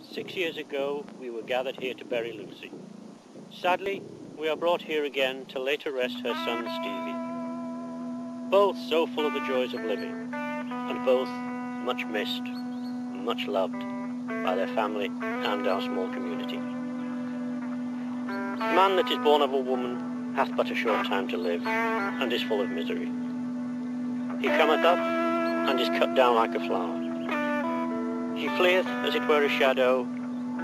Six years ago, we were gathered here to bury Lucy. Sadly, we are brought here again to lay to rest her son Stevie. Both so full of the joys of living, and both much missed, much loved by their family and our small community. Man that is born of a woman hath but a short time to live, and is full of misery. He cometh up, and is cut down like a flower. He fleeth as it were a shadow,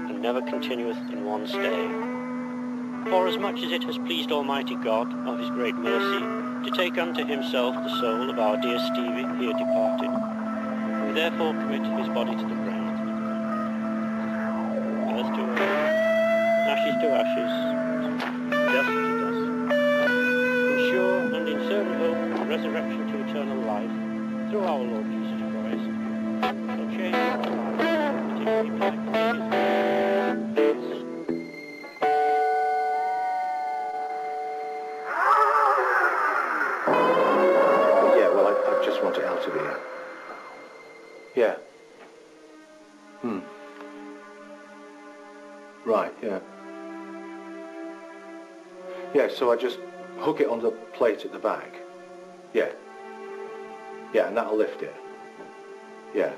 and never continueth in one stay. For as much as it has pleased Almighty God, of his great mercy, to take unto himself the soul of our dear Stevie here departed, we therefore commit his body to the ground. Earth to earth, ashes to ashes, dust to dust. In sure and in certain hope of resurrection to eternal life, through our Lord yeah. Yeah, so I just hook it on the plate at the back. Yeah. Yeah, and that'll lift it. Yeah.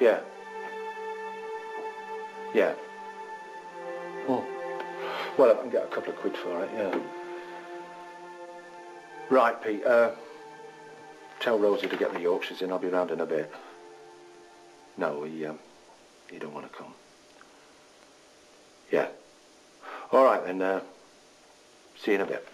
Yeah. Yeah. Oh. Well, I can get a couple of quid for it, yeah. Right, Pete. Uh, tell Rosie to get the Yorkshires in. I'll be round in a bit. No, he, um, he don't want to come. Yeah. All right, then. Uh, see you in a bit.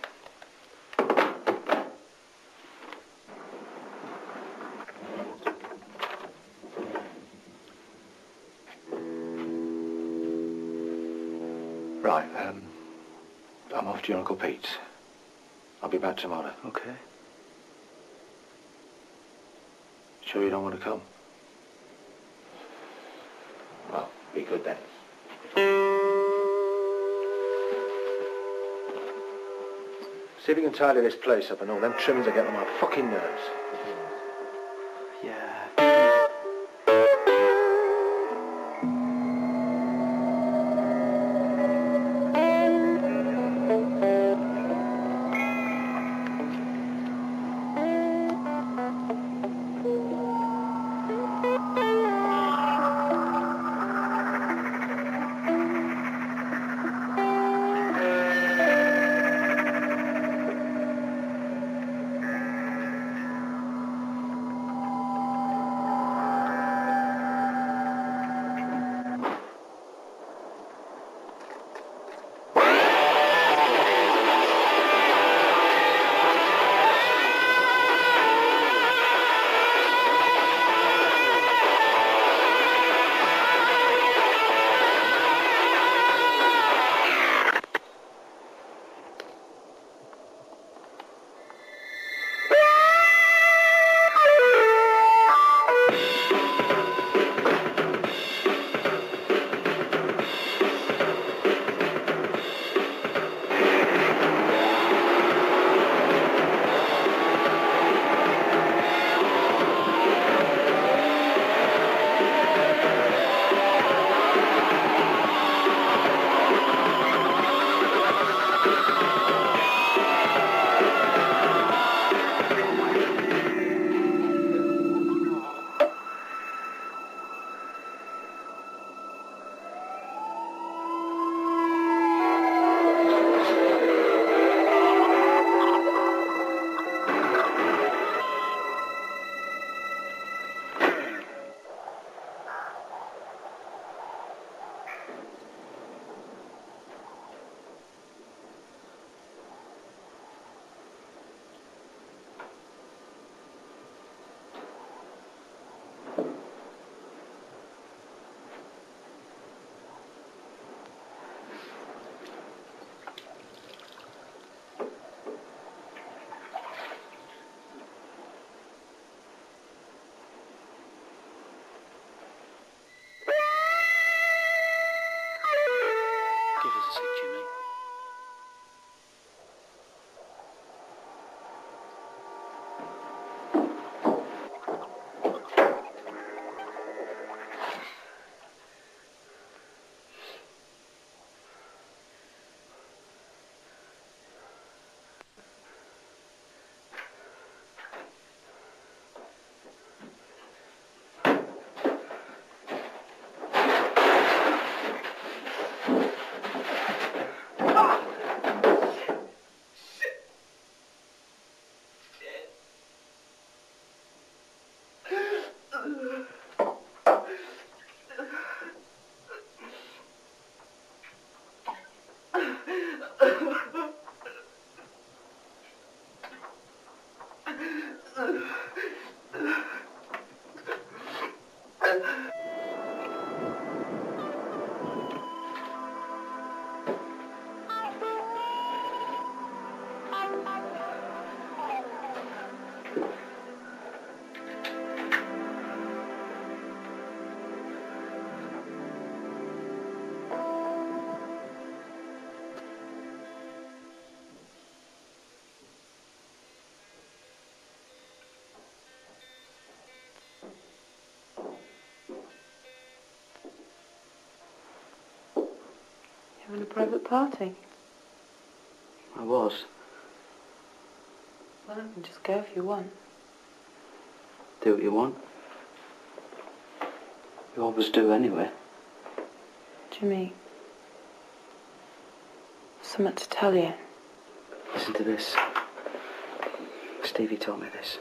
Right, um, I'm off to your Uncle Pete's. I'll be back tomorrow. Okay. Sure you don't want to come? Well, be good then. See if you can tidy this place up and all them trimmings are getting on my fucking nerves. Having a private party? I was. Well, I can just go if you want. Do what you want. You always do anyway. Jimmy, something to tell you. Listen to this. Stevie told me this.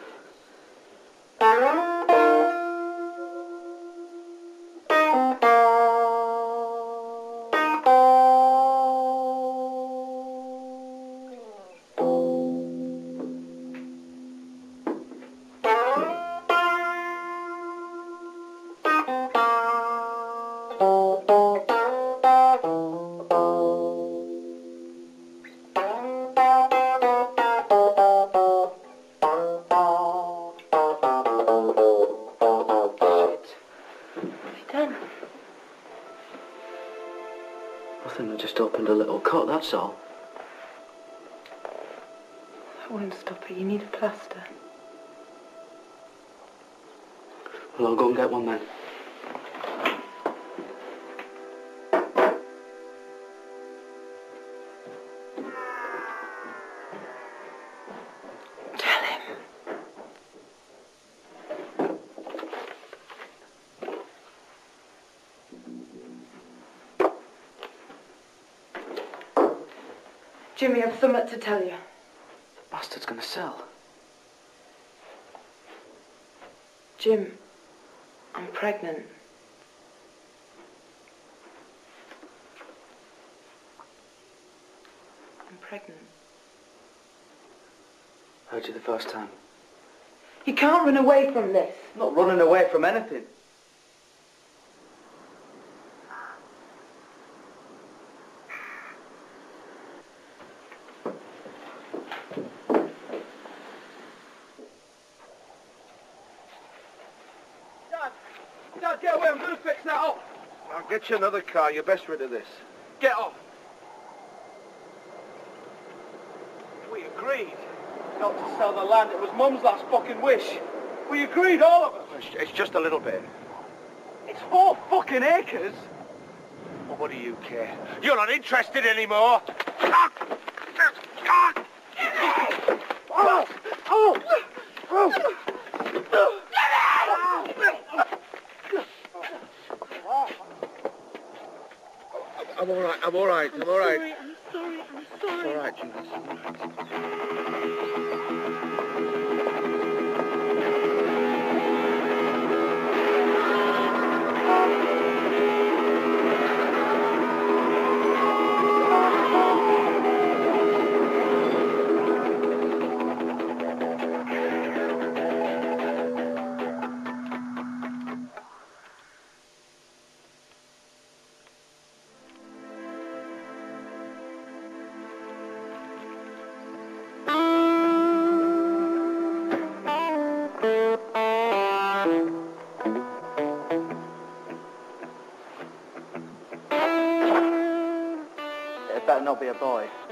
Nothing, I just opened a little cut, that's all. That won't stop it. You need a plaster. Well, I'll go and get one then. Jimmy, I've something to tell you. The bastard's gonna sell. Jim, I'm pregnant. I'm pregnant. Heard you the first time. You can't run away from this. I'm not running away from anything. Dad! Dad, get away, I'm gonna fix that up! I'll get you another car. You're best rid of this. Get off! We agreed not to sell the land. It was Mum's last fucking wish. We agreed, all of us. It's, just a little bit. It's four fucking acres. Well, what do you care? You're not interested anymore. I'm all right. I'm all right. I'm right. I'm sorry, I'm It's sorry. all right, Judith. It's all right. Be a boy.